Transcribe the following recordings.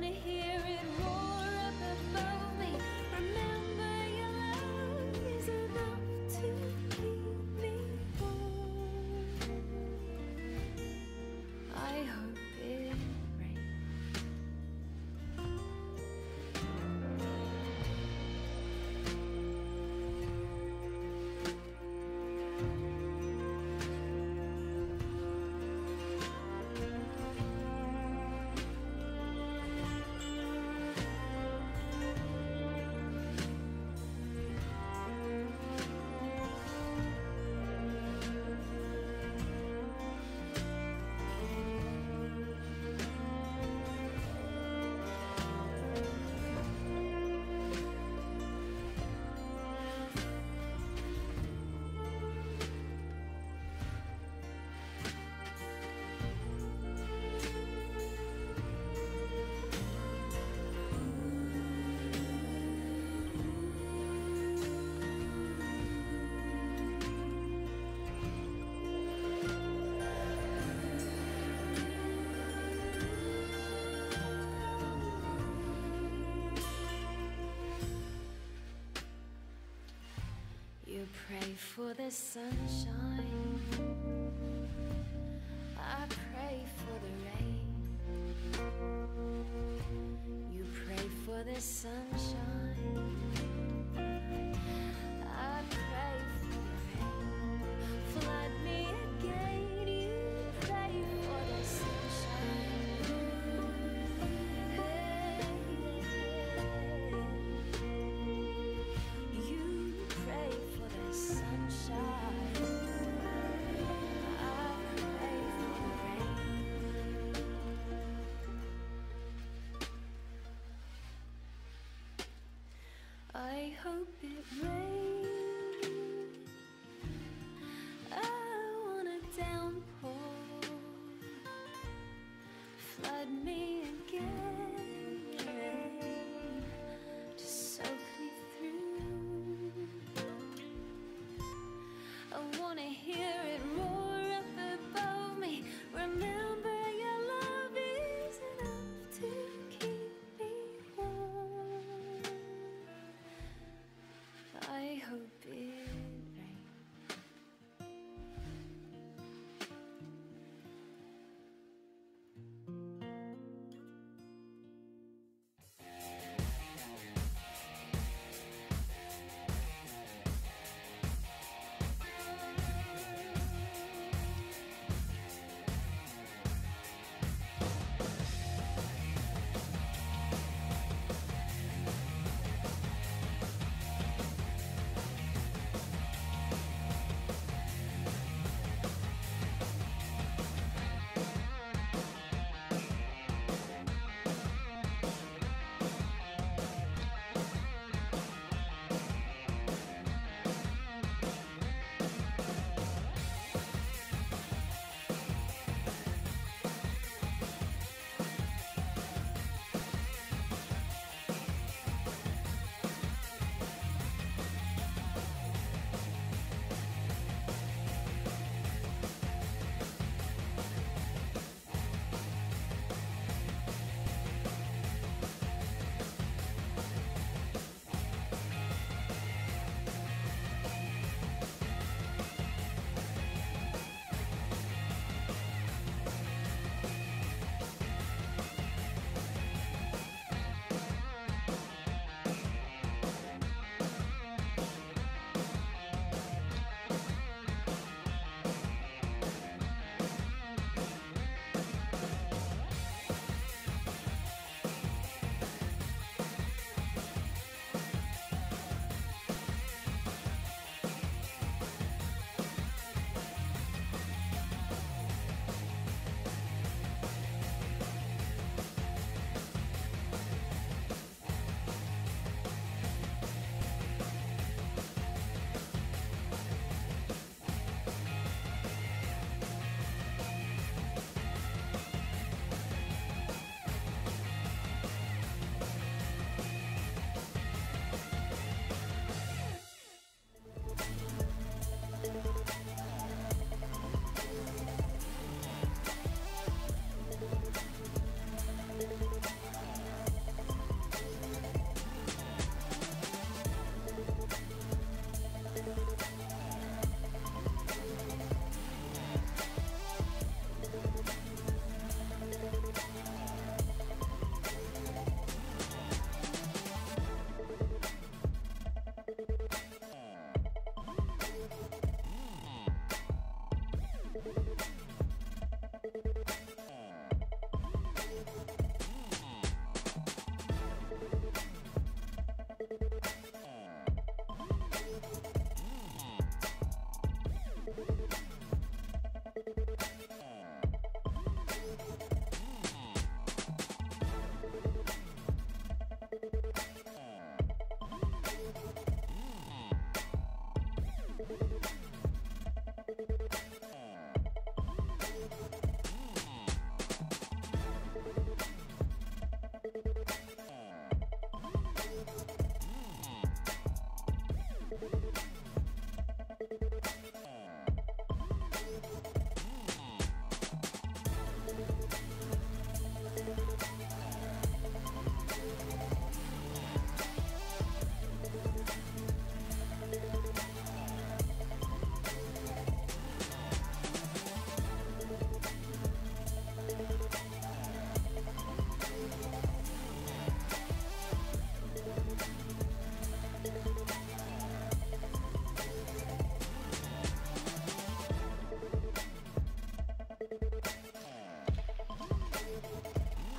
wanna hear pray for the sunshine. I pray for the rain. You pray for the sun. hope it rains.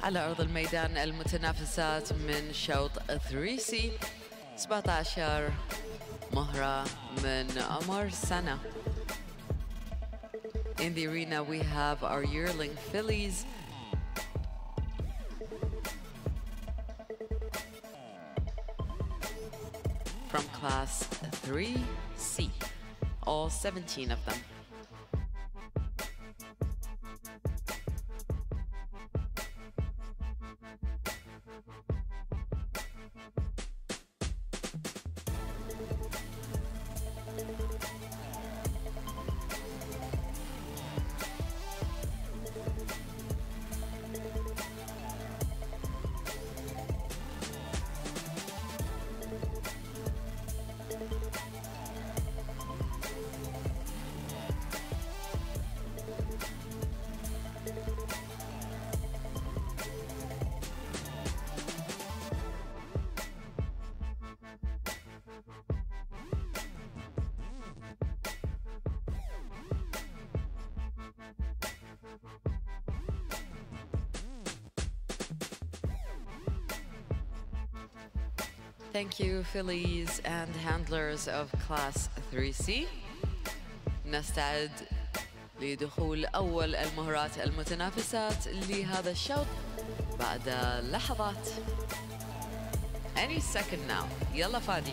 على أرض الميدان المتنافسات من شوط 3C 17 مهرة من عمر سنة In the arena we have our yearling fillies from class 3C, all 17 of them. Thank you, fillies and handlers of Class 3C. نستعد لدخول أول المهرات المتنافسات لهذا الشوط بعد لحظات. Any second now. يلا فادي.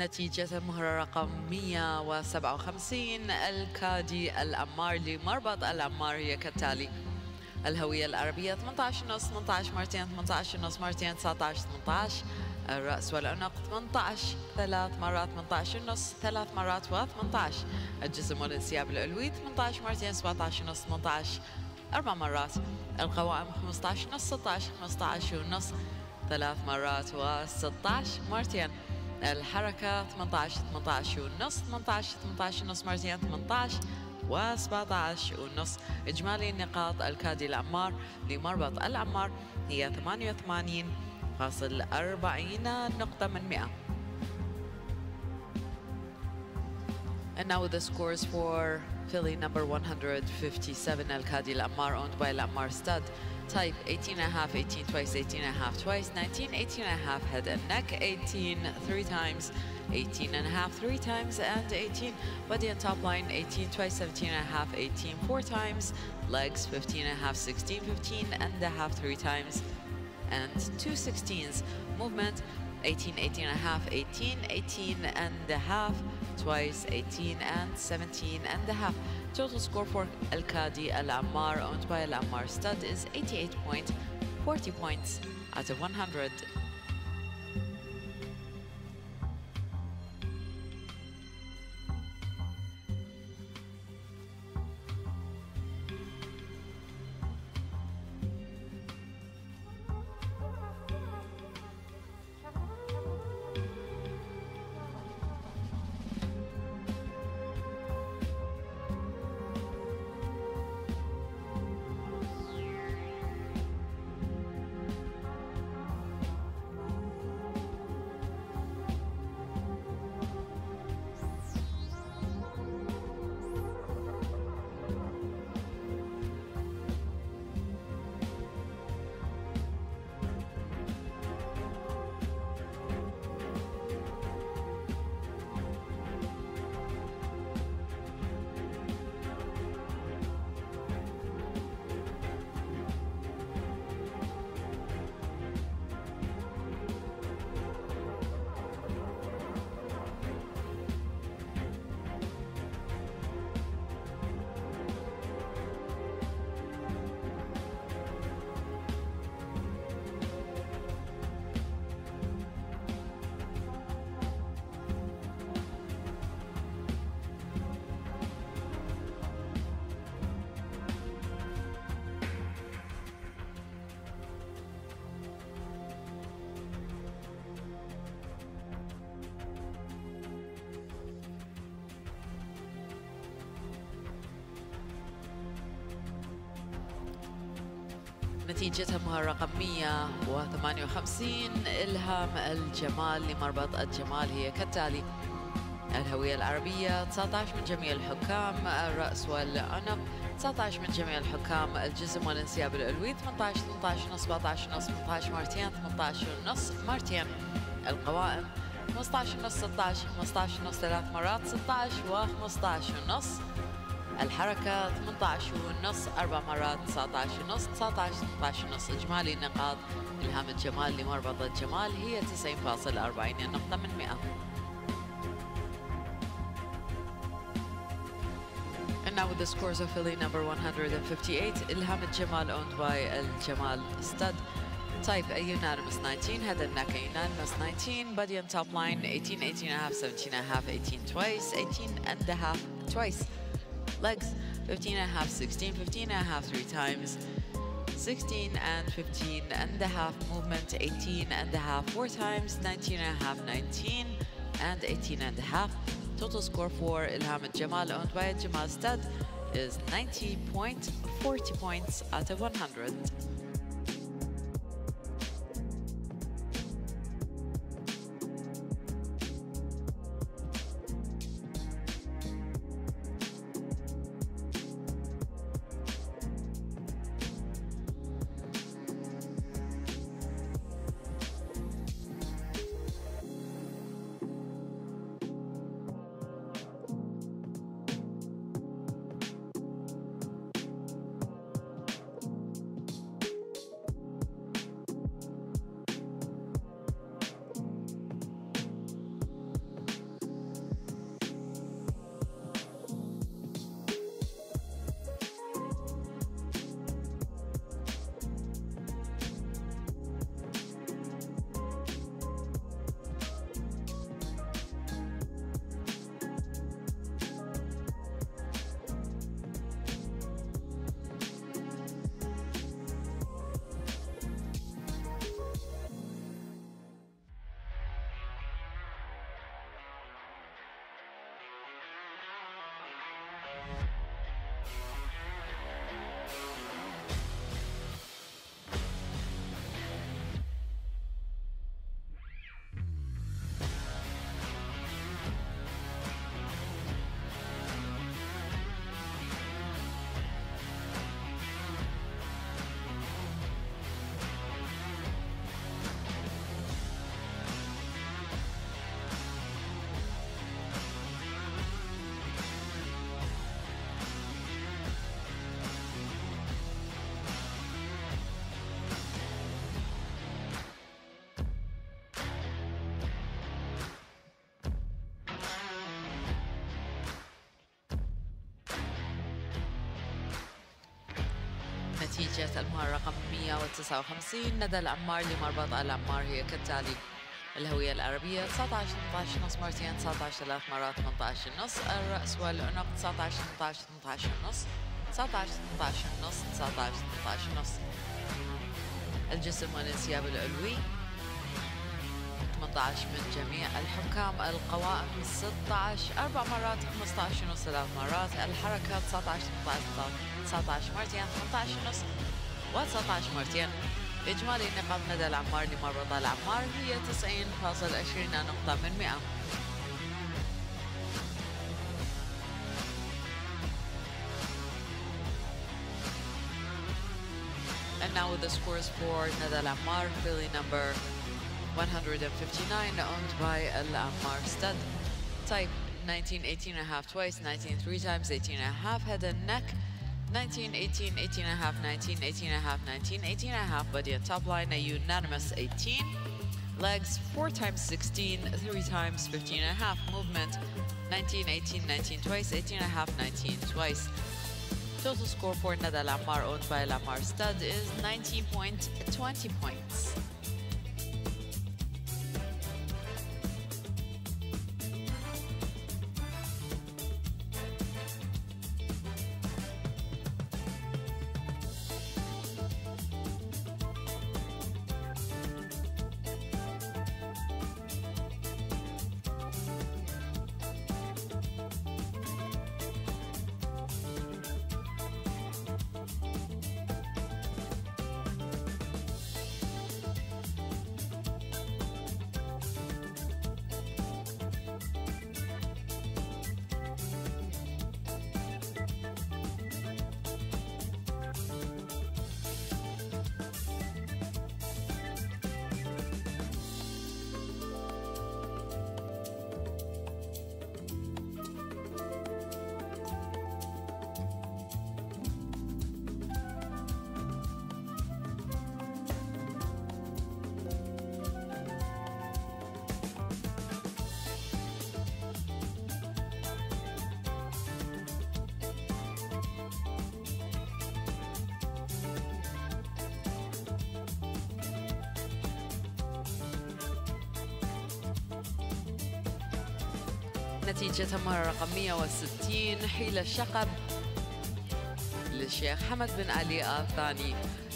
نتيجة المهرة رقم 157 الكادي الأمار لمربط الأمار هي كالتالي. الهوية العربية 18 ونص 18 مرتين 18 ونص مرتين 19 18 الرأس والعنق 18 ثلاث مرات 18 ونص ثلاث مرات و18 الجسم والانسياب العلوي 18 مرتين 17 ونص 18 أربع مرات. القوائم 15 ونص 16 15 ونص ثلاث مرات و16 مرتين. الحركة 18 18 ونص 18 18 ونص مرتين 18 و17 ونص إجمالي النقاط الكادي العمار لمربط العمار هي 88 فاصل 40 نقطة من 100 And now the scores for Philly number 157 Al Kadi Lamar owned by Lamar Stud. Type 18 and a half, 18 twice, 18 and a half twice, 19, 18 and a half head and neck, 18 three times, 18 and a half three times, and 18 body and top line, 18 twice, 17 and a half, 18 four times, legs 15 and a half, 16, 15 and a half three times, and two 16s. Movement 18, 18 and a half, 18, 18 and a half, twice 18 and 17 and a half. Total score for Al Qadi Al Ammar owned by Al Ammar Stud is 88.40 points out of 100. نتيجتها رقم 158 إلهام الجمال لمربط الجمال هي كالتالي الهوية العربية 19 من جميع الحكام الرأس والعنق 19 من جميع الحكام الجسم والانسياب العلوي 18 18 ونص 17 ونص 18 مرتين 18 ونص مرتين. القوائم 15 ونص 16 15 ونص ثلاث مرات 16 و15 ونص الحركة 18 ونص أربع مرات 19 ونص 19 18 ونص إجمالي النقاط إلهام الجمال لمربط الجمال هي 90.40 نقطة من 100 And now with the scores of Philly number 158, Ilham Jamal owned by El Jamal Stud. Type a unanimous 19, head and neck a unanimous 19, body and top line 18, 18 and a half, 17 and a half, 18 twice, 18 and a half twice. Legs 15 and a half 16 15 and a half three times 16 and 15 and a half movement 18 and a half four times 19 and a half 19 and 18 and a half. Total score for Ilham Jamal owned by Jamal Stud is 90.40 points out of 100 المهارة رقم 159 ندى العمار لمربط العمار هي كالتالي الهوية العربية 19 18 نص مرتين 19 ثلاث مرات 18 نص الرأس والعنق 19 18 18 نص 19 18 نص 19 18 نص الجسم والانسياب العلوي 18 من جميع الحكام القوائم 16 أربع مرات 15 ونص ثلاث مرات الحركة 19 18 19 مرتين 18 ونص و19 مرتين إجمالي نقاط ندى العمار لمربط العمار هي 90.20 نقطة من 100 And now the scores for Nada Lamar, filly number 159, owned by Al Ammar Stud. Type 19, 18 and a half twice, 19 three times, 18 and a half head and neck, 19, 18, 18 and a half, 19, 18 and a half, 19, 18 and a half, body and top line, a unanimous 18. Legs, 4 times 16, 3 times 15 and a half. Movement, 19, 18, 19 twice, 18 and a half, 19 twice. Total score for Nada Lamar, owned by Lamar Stud, is 19.20 points. 160 حيل الشقب للشيخ حمد بن علي الثاني.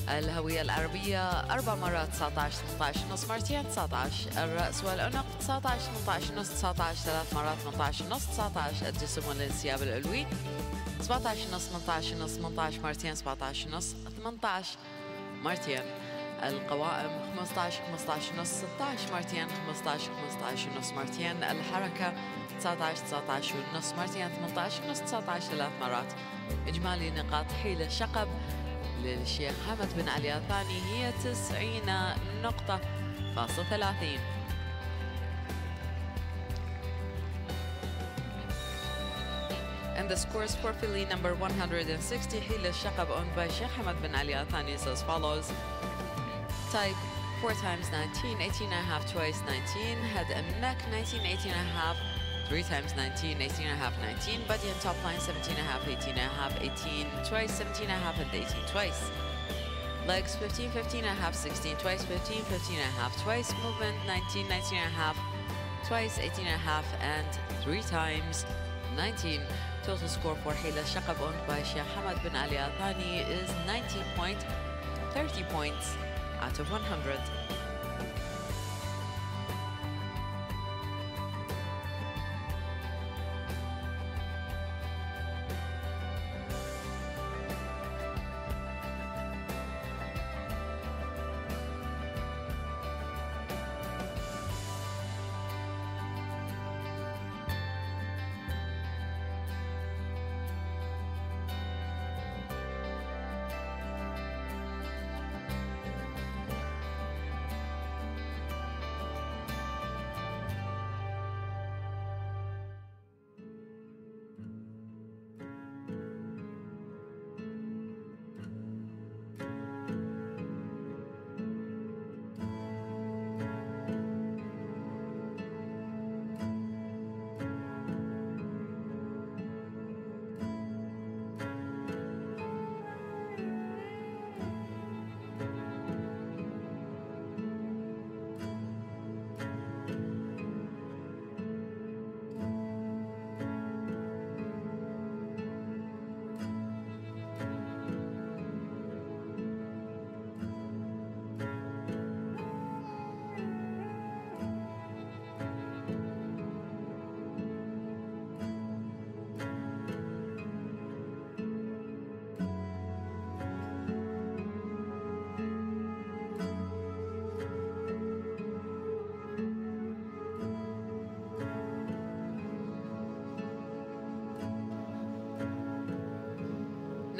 الهوية العربية أربع مرات 19 18 نص مرتين 19 الرأس والعنق 19 18 نص 19 ثلاث مرات 18 نص 19 الجسم والانسياب العلوي 17 نص 18 نص 18 مرتين 17 نص 18 مرتين. القوائم 15 15 نص 16 مرتين 15 15 نص مرتين. الحركة 19 19 ونص مرتين 18 ونص 19 ثلاث مرات. إجمالي نقاط حيلة شقب للشيخ حمد بن علي الثاني. هي 90 نقطة فاصل 30 And the scores for filly number 160 حيلة الشقب owned by Sheikh Hamad bin Ali Al Thani is as follows. Type 4 times 19, 18 and a half twice 19, head and neck 19, 18 and a half, 3 times 19, 18 and a half 19, body and top line 17 and a half, 18 and a half, 18 twice, 17 and a half and 18 twice. Legs 15, 15 and a half, 16 twice, 15, 15 and a half twice, movement 19, 19 and a half, twice, 18 and a half and 3 times 19. Total score for Hila Shaqab owned by Sheikh Hamad bin Ali Al Thani is 90.30 points out of 100.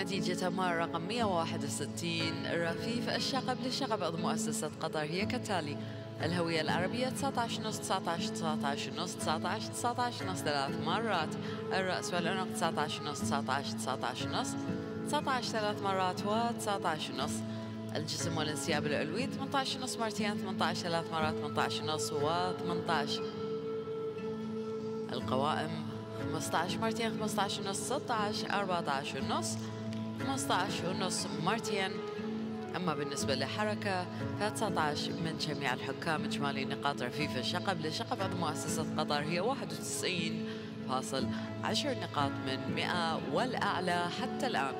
نتيجة أمار رقم 161 رفيف الشقب للشقب عضو مؤسسة قطر هي كالتالي الهوية العربية 19 نص 19 19 نص 19 19 نص ثلاث مرات. الرأس والعنق 19 نص 19 19 نص 19 ثلاث مرات و 19 نص. الجسم والانسياب العلوي 18 نص مرتين 18 ثلاث مرات 18 نص و 18 القوائم 15 مرتين 15 ونص 16 14 ونص 15 ونص مرتين. أما بالنسبة لحركة ف 19 من جميع الحكام إجمالي نقاط رفيف الشقب. لشقب عضو مؤسسة قطر هي 91 فاصل 10 نقاط من 100 والأعلى حتى الآن.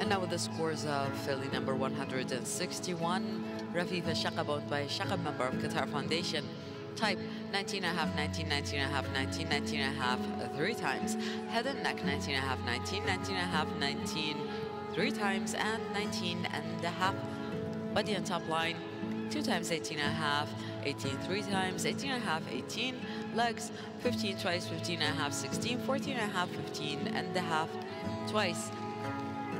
And now with the scores of Philly number 161, Rafifa Shaqab owned by Shaqab member of Qatar Foundation. Type 19 and a half, 19, 19 and a half, 19, 19 and a half, three times. Head and neck 19 and a half, 19, 19 and a half, 19, three times, and 19 and a half. Body and top line, two times 18 and a half, 18 three times, 18 and a half, 18. Legs, 15 twice, 15 and a half, 16, 14 and a half, 15 and a half, twice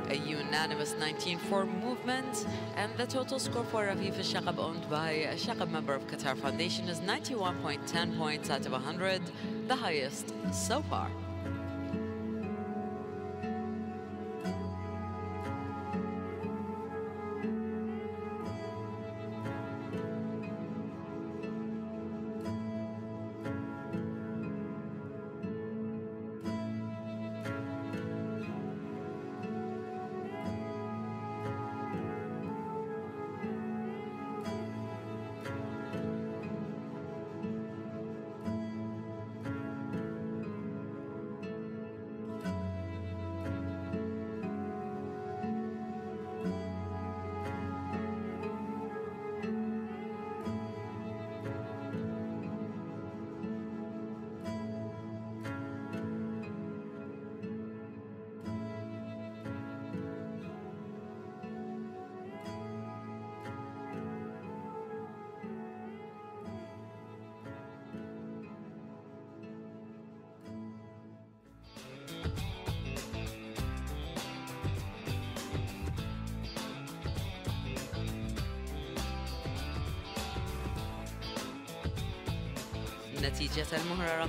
a unanimous 19-4 movement and the total score for Rafif Shaqab owned by a Shaqab member of Qatar Foundation is 91.10 points out of 100, the highest so far.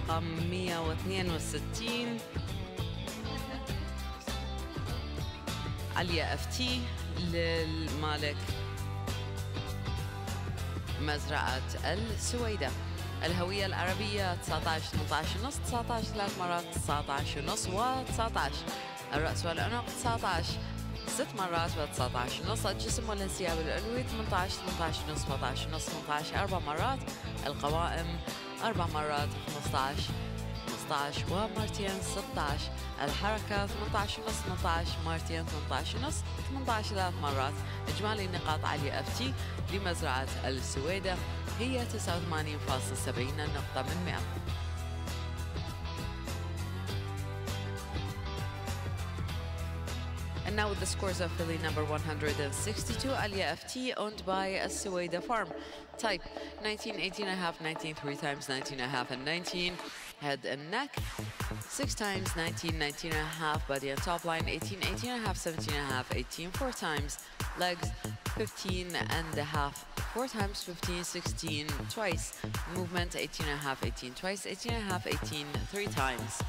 رقم 162 عليا اف تي للمالك مزرعة السويدة. الهوية العربية 19 18 ونص 19 ثلاث مرات 19 ونص و 19 الرأس والعنق 19 ست مرات و 19 ونص الجسم والانسياب العلوي 18 18 ونص 17 ونص 18 أربع مرات. القوائم أربع مرات 15 15 ومرتين 16 الحركة 18 ونص 18 مرتين 18 ونص 18 ثلاث مرات. إجمالي النقاط عالية إف تي لمزرعة السويدة هي 89.70 نقطة من 100 now with the scores of Philly number 162, Alia FT, owned by Sueda Farm. Type 19, 18 and a half, 19 three times, 19 and a half, and 19. Head and neck, six times, 19, 19 and a half. Body and top line, 18, 18 and a half, 17 and a half, 18 four times. Legs, 15 and a half, four times, 15, 16 twice. Movement, 18 and a half, 18 twice, 18 and a half, 18 three times.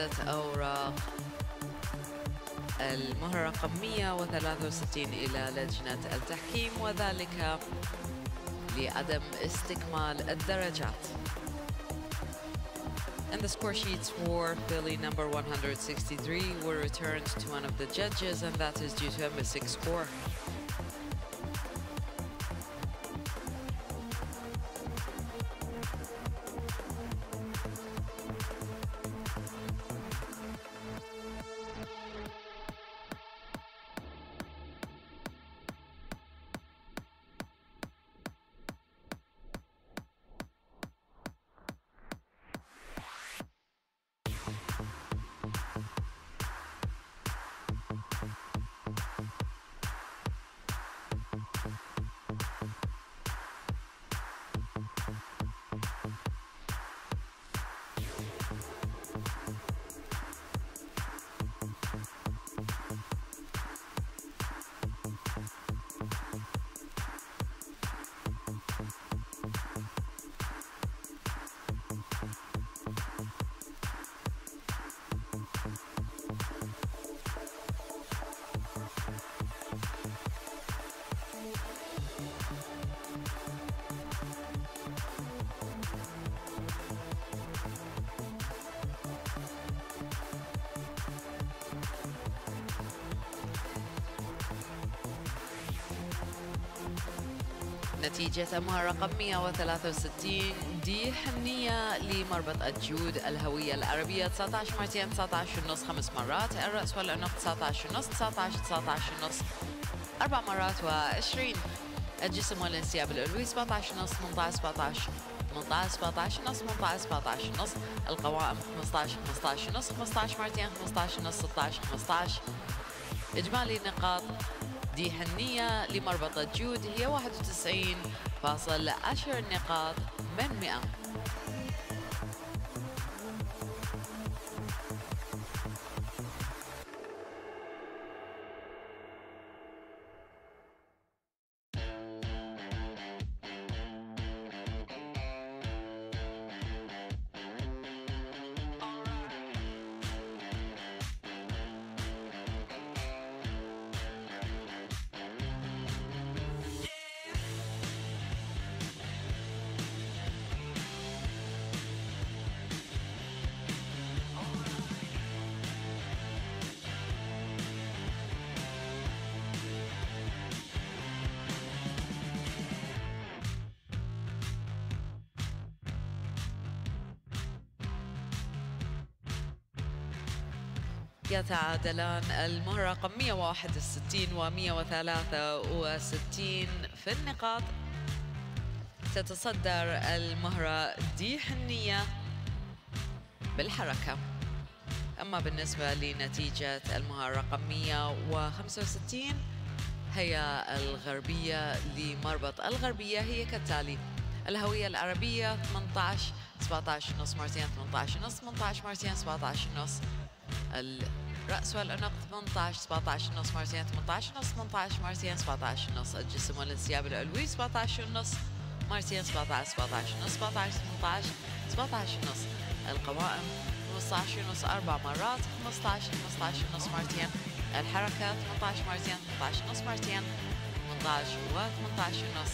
عدد أوراق المهرة رقم 163 إلى لجنة التحكيم وذلك لعدم استكمال الدرجات. And the score sheets for Philly number 163 were returned to one of the judges and that is due to a missing score. أمها رقم 163 دي حنية لمربط الجود الهوية العربية. 19 مرتين 19 ونص خمس مرات. الرأس والعنق 19 ونص 19 19 ونص. أربع مرات و20 الجسم والانسياب العلوي 17 ونص 18 17 18 17 ونص 18 17 ونص. القوائم 15 15 ونص 15 مرتين 15 ونص 16 15 إجمالي النقاط دي حنية لمربط الجود هي 91.10 نقاط من 100 يتعادلان المهر رقم 161 و 163 في النقاط. تتصدر المهرة دي حنية بالحركة. أما بالنسبة لنتيجة المهر رقم 165 هي الغربية لمربط الغربية هي كالتالي الهوية العربية 18 17 نص مرتين 18 نص 18 مرتين 17 نص. الرأس والعنق 18 17 ونص مرتين 18 ونص 18 مرتين 17 ونص الجسم والانسياب العلوي 17 ونص مرتين 17 17 ونص 17 18 17 ونص القوائم 15 ونص أربع مرات 15 15 ونص مرتين الحركة 18 مرتين 18 ونص مرتين 18 و 18 ونص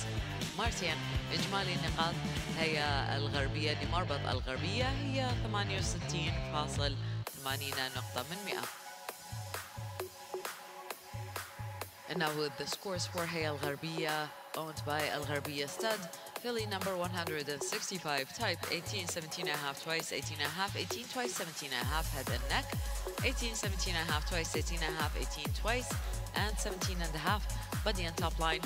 مرتين إجمالي النقاط هي الغربية لمربط الغربية هي 68 نقطة من 100 now with the scores for Hale Gharbia, owned by Al Gharbia Stud, Philly number 165, type 18, 17 and a half, twice, 18 and a half, 18 twice, 17 and a half, head and neck, 18, 17 and a half, twice, 18 and a half, 18 twice, and 17 and a half, body and top line,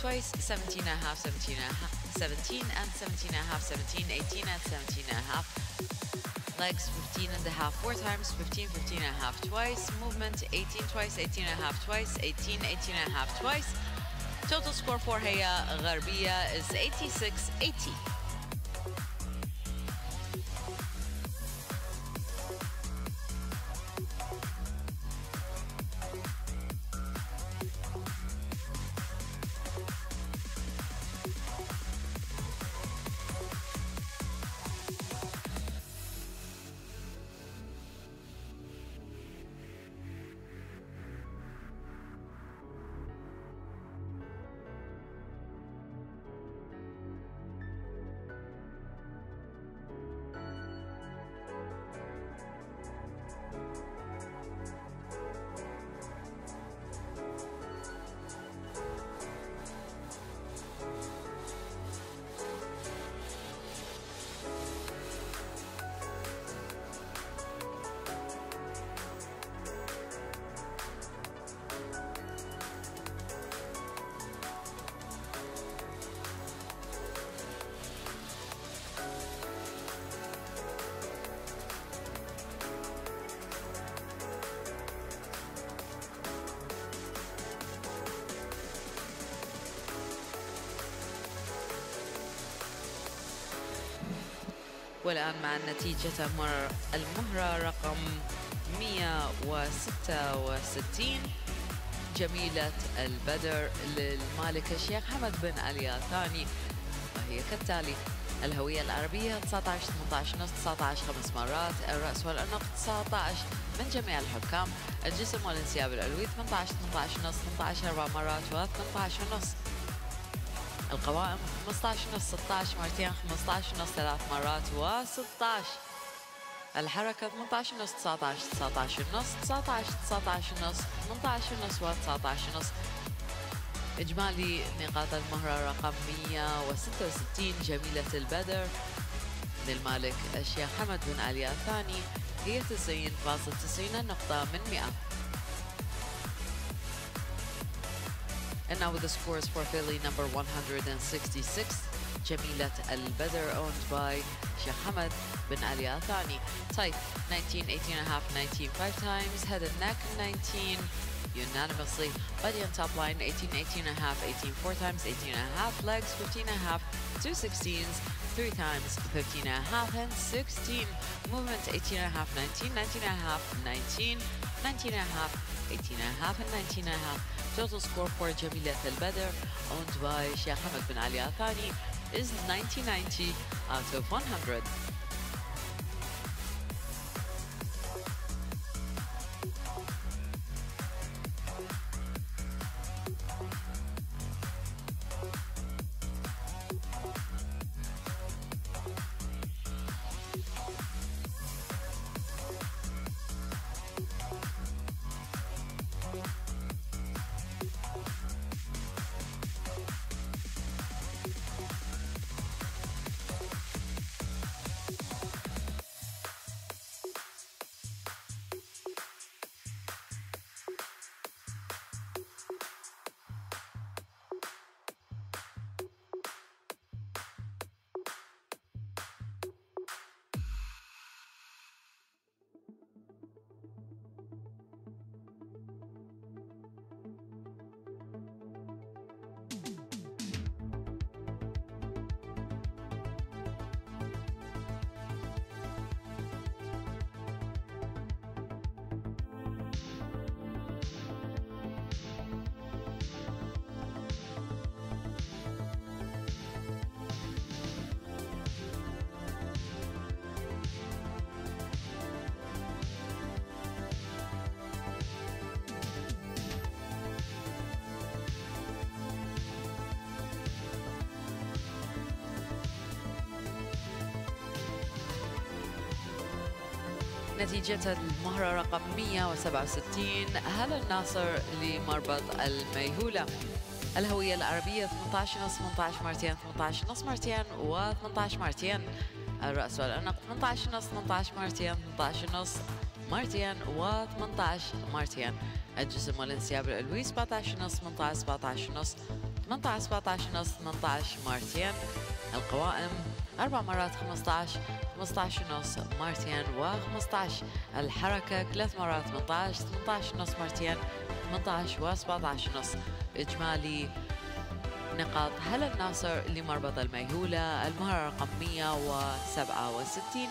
twice, 17 and a half, 17 and a half, 17 and 17 and a half, 17, 18 and 17 and a half, legs 15 and a half four times 15 15 and a half twice movement 18 twice 18 and a half twice 18 18 and a half twice. Total score for Heya Gharbia is 86 80 مع النتيجة المهرة, رقم 166 جميلة البدر للمالك الشيخ حمد بن علي الثاني. وهي كالتالي الهوية العربية 19 18 نص 19 خمس مرات. الرأس والعنق 19 من جميع الحكام. الجسم والانسياب العلوي 18 18 نص 18 أربع مرات و 18 ونص القوائم 15 نص 16 مرتين 15 نص ثلاث مرات و 16 الحركة 18 نص 19 19 نص 19 19 نص 18 نص و 19 نص. إجمالي نقاط المهرة رقم 166 جميلة البدر. للمالك الشيخ حمد بن علي الثاني هي 90.90 نقطة من 100 And now with the scores for Philly number 166 Jamilat Al-Badr owned by Sheikh Hamad bin Ali Al-Thani. Type 19, 18 and a half, 19 five times. Head and neck 19 unanimously Body and top line 18, 18 and a half, 18 four times. 18 and a half Legs 15 and a half, two 16s three times 15 and a half. And 16 movement 18 and a half 19 19 and a half 19 19 and a half 18 and a half and 19 and a half. Total score for Jamilat Al Badr owned by Sheikh Hamad bin Ali Al Thani is 1990 out of 100 نتيجة المهرة رقم 167 هلا الناصر لمربط الميهولة. الهوية العربية 18 نص 18 مرتين 18 نص مرتين و 18 مرتين الرأس والعنق 18 نص 18 مرتين 18 نص مرتين و 18 مرتين الجسم والانسياب العلوي 17 نص 18 17 نص 18 17 نص 18 مرتين القوائم أربع مرات 15 15 ونص مرتين و15 الحركة ثلاث مرات 18 18 ونص مرتين 18 و17 ونص إجمالي نقاط هلا الناصر لمربط الميهولة؟ المهرة رقم 167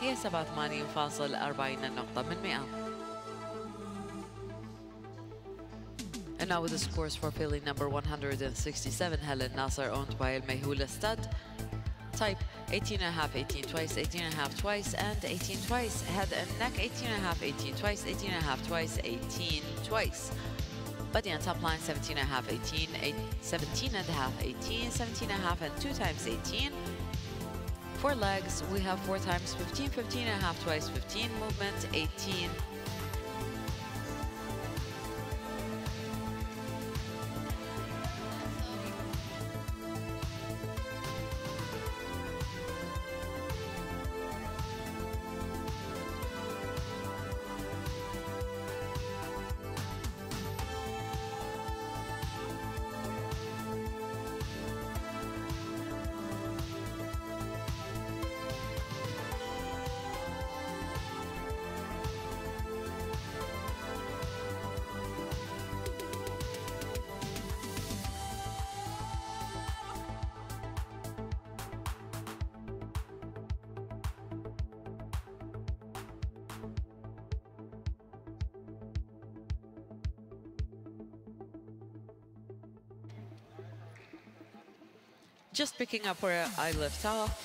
هي 87.40 نقطة من 100 And now with the scores for Philly number 167, Helen Nasser owned by El Mehula Stud. Type 18 and a half, 18 twice, 18 and a half twice, and 18 twice. Head and neck, 18 and a half, 18 twice, 18 and a half twice, 18 twice. Body and top line, 17 and a half, 18, 8, 17 and a half, 18, 17 and a half, and 2 times 18. For legs, we have 4 times 15, 15 and a half twice, 15 movements, 18, picking up where I left off.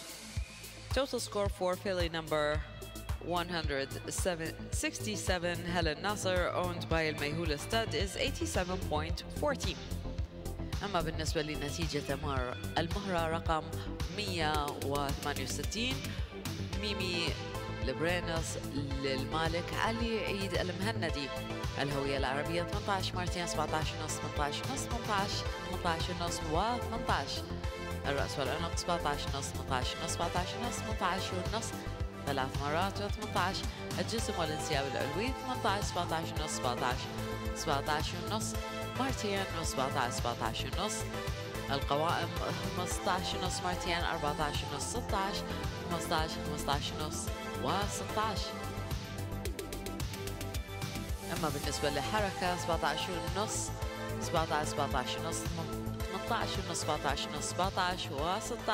Total score for Philly number 167 Helen Nasser owned by El Mayhula stud is 87.40 أما بالنسبة لنتيجة مر المهرة رقم 168 ميمي لبرينوس للمالك علي عيد المهندي. الهوية العربية 18 مارتين 17 ونص 18 ونص 18 18 ونص و 18 الرأس والعنق 17 ونص 18 ونص 17 ونص 18 ونص ثلاث مرات و18 الجسم والانسياب العلوي 18 17 ونص 17 17 ونص مرتين و17 17 ونص. القوائم 15 ونص مرتين 14 ونص 16 15 15 ونص و16 أما بالنسبة للحركة 17 ونص 17 17 ونص 18 ونص 17 ونص 17 و16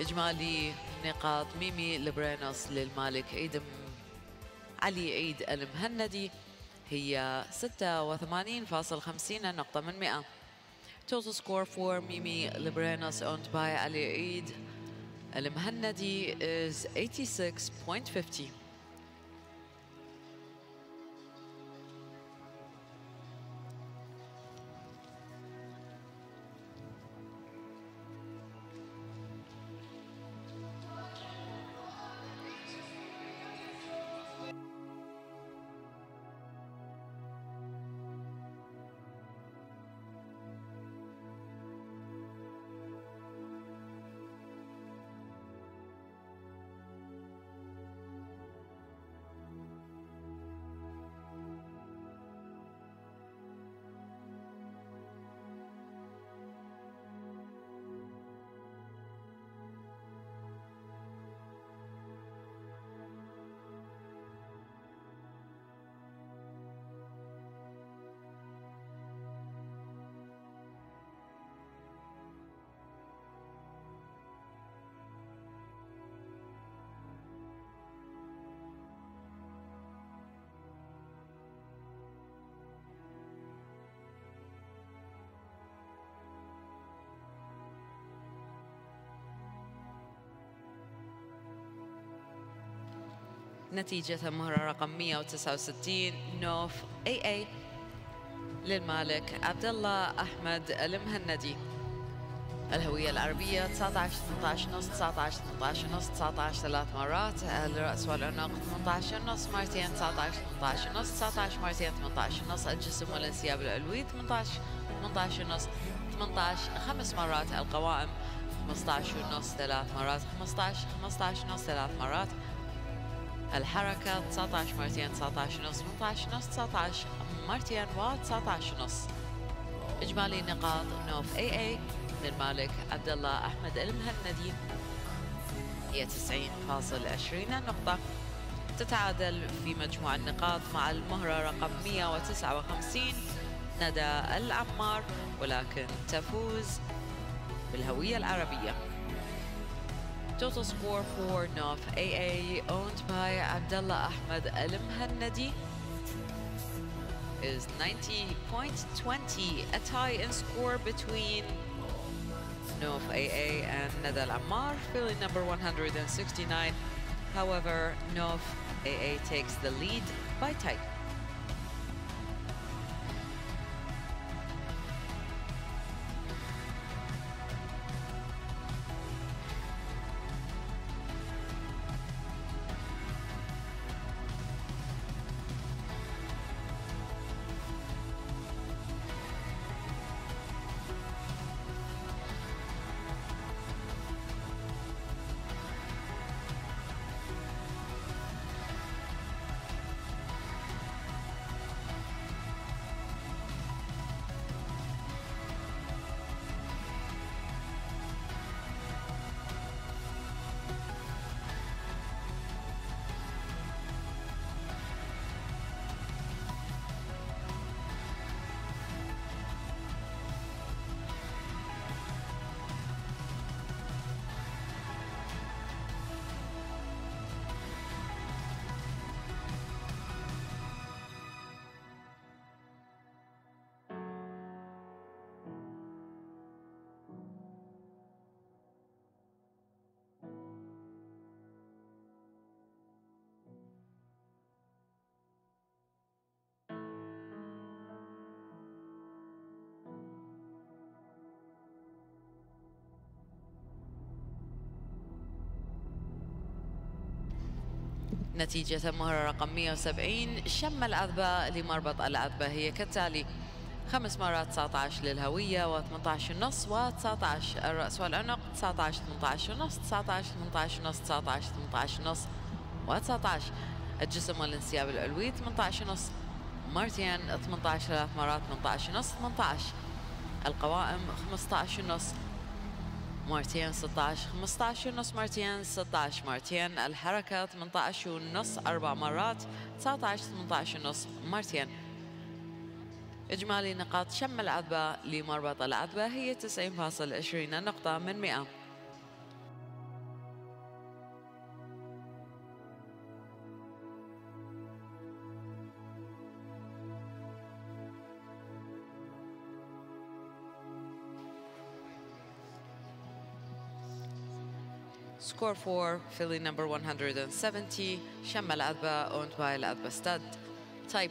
إجمالي نقاط ميمي لبرينوس للمالك عيد علي عيد المهندي. هي 86.50 نقطة من 100 Total score for Mimi Librenos owned by Ali Eid المهندي is 86.50 نتيجة المهرة رقم 169 نوف اي اي للمالك عبد الله أحمد المهندي. الهوية العربية 19 18 نص 19 18 نص 19 ثلاث مرات. الرأس والعنق 18 نص مرتين 19 18 نص 19 مرتين 18 نص الجسم والانسياب العلوي 18 18 نص 18 خمس مرات القوائم 15 ونص ثلاث مرات 15 15 نص ثلاث مرات. الحركة 19 مرتين 19 ونص 18 ونص 19 مرتين و 19 ونص إجمالي نقاط نوف إي إي للمالك عبد الله أحمد المهندي. هي 90.20 نقطة. تتعادل في مجموع النقاط مع المهرة رقم 159 ندى العمار ولكن تفوز بالهوية العربية. Total score for North AA owned by Abdullah Ahmed Al Mhannadi is 90.20, a tie in score between North AA and Nadal Ammar, filling number 169. However, North AA takes the lead by tie. نتيجة المهرة رقم 170 شم العذبة لمربط العذبة هي كالتالي خمس مرات 19 للهوية و18 ونص و19 الرأس والعنق 19 18 ونص 19 18 ونص 19 18 ونص و19 الجسم والانسياب العلوي 18 ونص مرتين 18 ثلاث مرات 18 ونص 18 القوائم 15 ونص مرتين 16 15 ونص مرتين 16 مرتين الحركة 18 ونص أربع مرات 19 18 ونص مرتين. إجمالي نقاط شم العذبة لمربط العذبة هي 90.20 نقطة من 100 Score for Philly number 170, Sham Al Adba, owned by Al Adba Stud. Type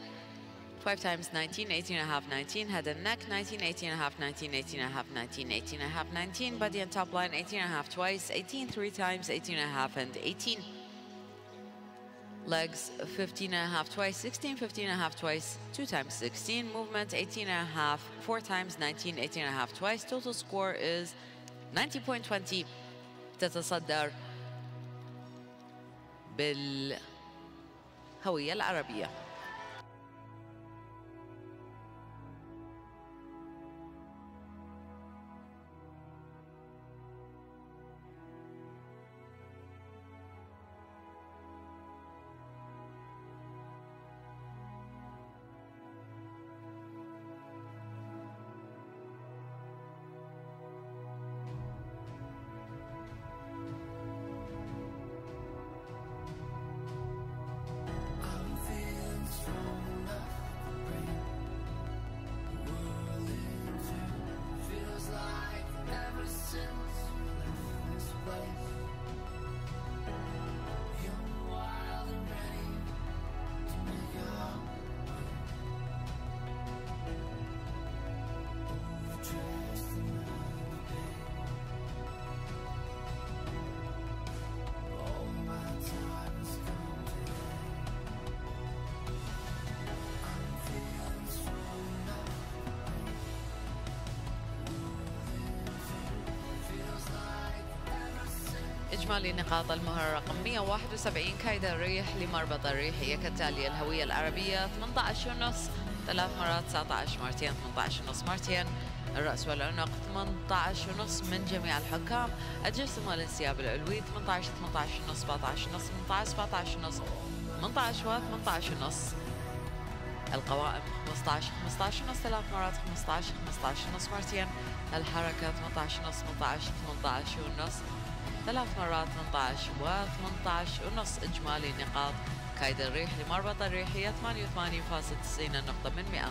5 times 19, 18 and a half, 19. Head and neck, 19, 18 and a half, 19, 18 and a half, 19, 18 and a half, 19. Body and top line, 18 and a half twice, 18 three times, 18 and a half, and 18. Legs, 15 and a half twice, 16, 15 and a half twice, 2 times 16. Movement, 18 and a half, 4 times 19, 18 and a half twice. Total score is 90.20. تتصدر بالهوية العربية. إجمالي نقاط المهرة رقم 171 كايد الريح لمربط الريح. هي كالتالي الهوية العربية 18 ونص. ثلاث مرات 19 مرتين 18 ونص مرتين. الرأس والعنق 18 ونص من جميع الحكام. الجسم والانسياب العلوي 18 18 ونص 17 ونص 18 17 ونص. 18 و 18 ونص. القوائم 15 15 ونص. ثلاث مرات 15 15 ونص مرتين. الحركة 18 ونص 18 18 ونص. ثلاث مرات 18 و 18 ونص إجمالي نقاط كايد الريح لمربط الريح هي 88.90 نقطة من 100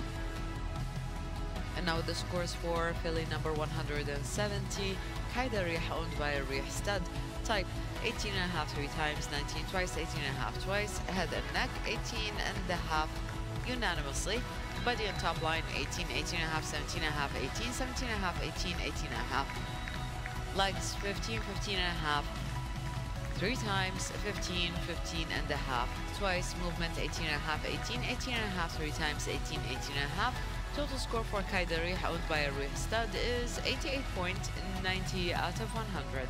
And now the scores for Philly number 170, Kaida Rih owned by Rih stud. Type 18 and a half three times, 19 twice, 18 and a half twice. Head and neck 18 and a half unanimously. Body and top line 18, 18 and a half, 17 and a half, 18, 17 and a half, 18, 18 and a half legs 15, 15 and a half, three times 15, 15 and a half, twice movement 18 and a half, 18, 18 and a half, three times 18, 18 and a half. Total score for Kaidari owned by a Rih stud is 88.90 out of 100.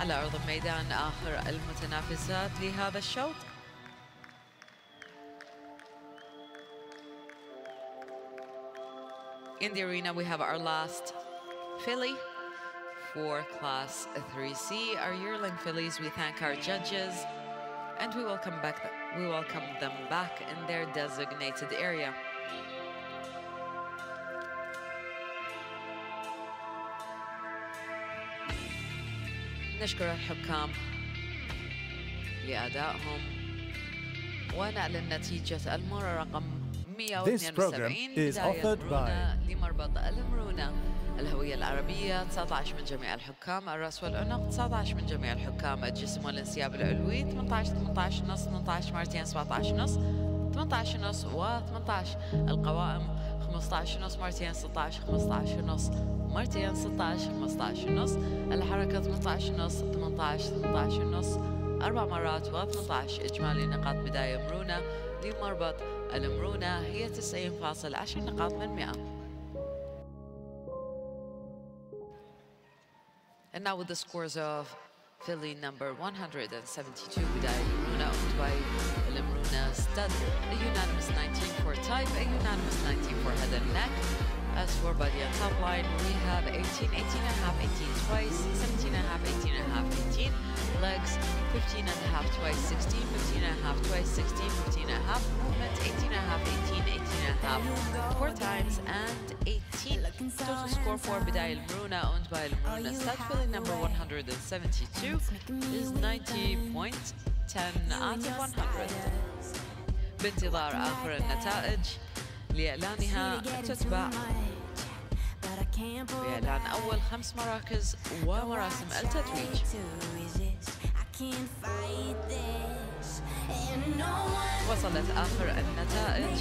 على أرض الميدان آخر المتنافسات لهذا الشوط In the arena, we have our last filly for Class 3C. Our yearling fillies, we thank our judges and we welcome, back, we welcome them back in their designated area. نشكر الحكام لأدائهم ونعلن نتيجة المرة رقم 172 بداية. مرونة لمربط المرونة الهوية العربية 19 من جميع الحكام. الرأس والعنق 19 من جميع الحكام. الجسم والانسياب العلوي 18 18 نص 18 مرتين 17 نص 18 نص و 18 القوائم. 15 ونص مرتين 16 15 ونص مرتين 16 15 ونص الحركة 18 ونص 18 18 ونص أربع مرات و18 إجمالي نقاط بداية. مرونة لمربط المرونة هي 90.10 نقاط من 100 And now with the scores of Philly number 172 بداية المرونة owned by المرونة stud a unanimous 19 for type a unanimous 19 for head and neck as for body and top line, we have 18, 18 and a half, 18 twice, 17 and a half, 18 and a half, 18. Legs, 15 and a half twice, 16, 15 and a half twice, 16, 15 and a half. Movement, 18 and a half, 18, 18 and a half, four times, and 18. Total score for Bidai El Muruna, owned by El Muruna Stud, filling number 172, is 90.10 out of 100. بانتظار آخر النتائج لإعلانها تتبع. بإعلان أول خمس مراكز ومراسم التتويج. وصلت آخر النتائج.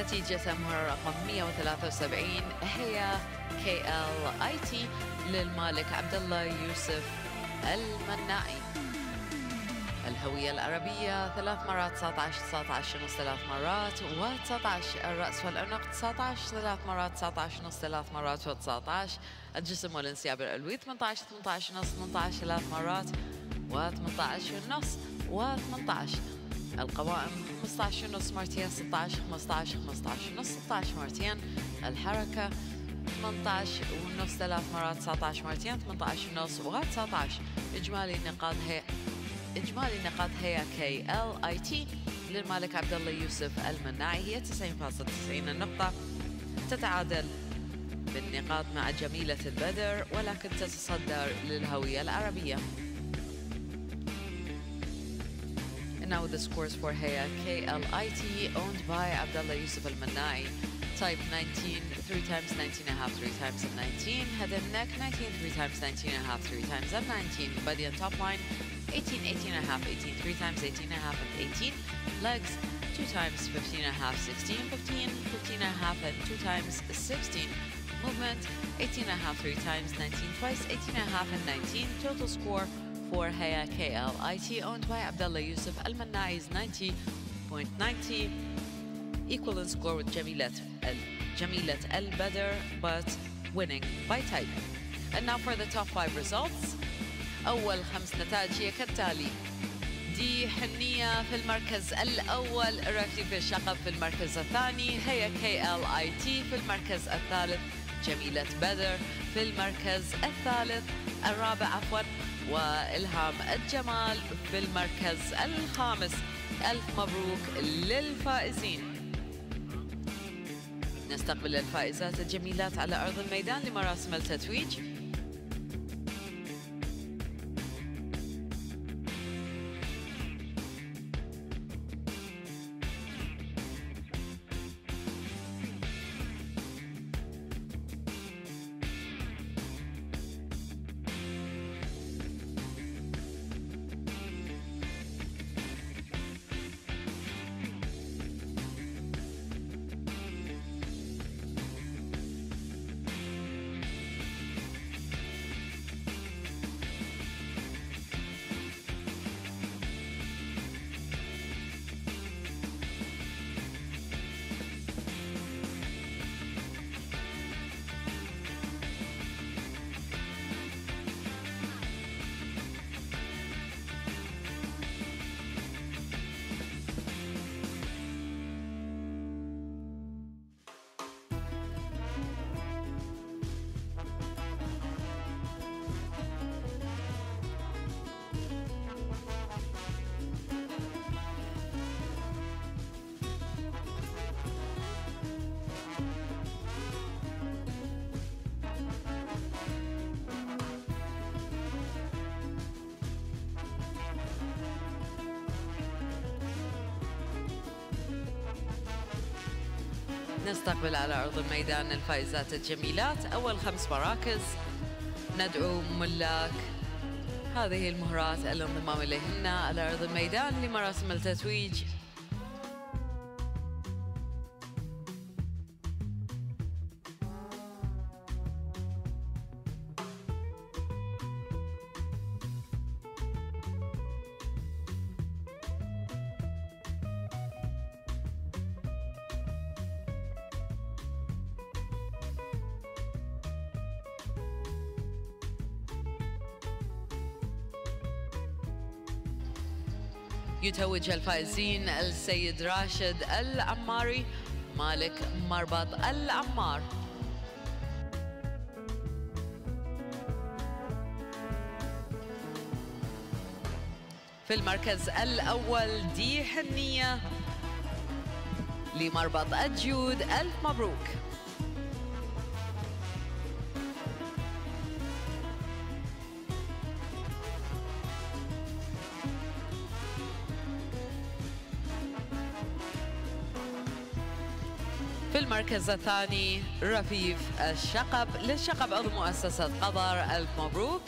نتيجة مهرة رقم 173 هي كي ال اي تي للمالك عبد الله يوسف المناعي. الهوية العربية ثلاث مرات 19 19 ونص ثلاث مرات و19 الرأس والعنق 19 ثلاث مرات 19 ونص ثلاث مرات و19 الجسم والانسياب العلوي 18 18 ونص 18 ثلاث مرات و18 ونص و18 القوائم. 15 ونص مرتين 16 15 15 ونص 16 مرتين. الحركة 18 ونص ثلاث مرات 19 مرتين 18 ونص و19 إجمالي النقاط هي إجمالي نقاط هي كي ال اي تي للمالك عبد الله يوسف المناعي. هي 90.90 النقطة. تتعادل بالنقاط مع جميلة البدر ولكن تتصدر للهوية العربية. Now the scores for Heya KLIT owned by Abdullah Yusuf Al Manai. Type 19, 3 times 19 and a half, 3 times and 19. Head and neck 19, 3 times 19 and a half, 3 times and 19. Body and top line 18, 18 and a half, 18, 3 times 18 and a half and 18. Legs 2 times 15 and a half, 16, 15, 15 and a half and 2 times 16. Movement 18 and a half, 3 times 19 twice, 18 and a half and 19. Total score for Haya KLIT owned by Abdullah Yusuf Al Manai is 90.90 equal in score with Jamilat Al Jamilat Al Badr but winning by type. And now for the top five results. أول خمس نتائج هي كالتالي دي حنية في المركز الأول رفتي في الشقب في المركز الثاني هي كي ال اي تي في المركز الثالث جميلة بدر في المركز الثالث. الرابع عفوا وإلهام الجمال في المركز الخامس. ألف مبروك للفائزين. نستقبل الفائزات الجميلات على أرض الميدان لمراسم التتويج. نستقبل على أرض الميدان الفائزات الجميلات. أول خمس مراكز ندعو ملاك هذه المهرات الانضمام إليهن على أرض الميدان لمراسم التتويج يتوج الفائزين السيد راشد العماري مالك مربط العمار. في المركز الأول دي حنية لمربط الجود ألف مبروك. في المركز الثاني رفيف الشقب. للشقب عضو مؤسسة قطر ألف مبروك.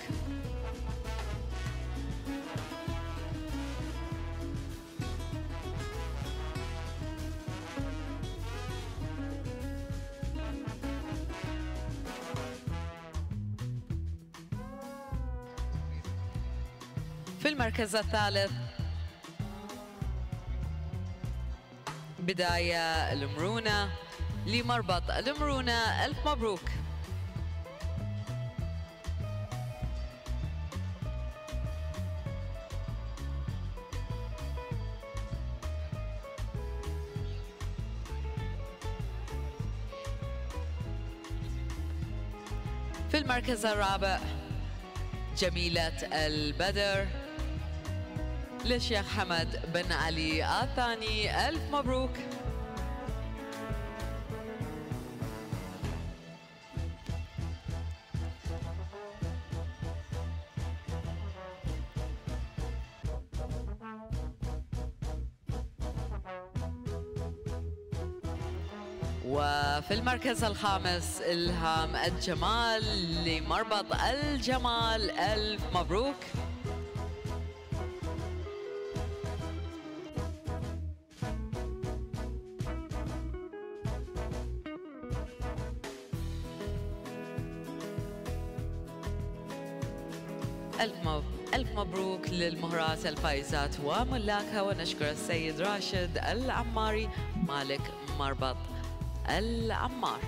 في المركز الثالث بداية المرونة. لمربط المرونة. ألف مبروك. في المركز الرابع جميلة البدر للشيخ حمد بن علي الثاني ألف مبروك. المركز الخامس إلهام الجمال لمربط الجمال. ألف مبروك. ألف مب- ألف مبروك للمهرات الفائزات وملاكها ونشكر السيد راشد العماري مالك مربط العمار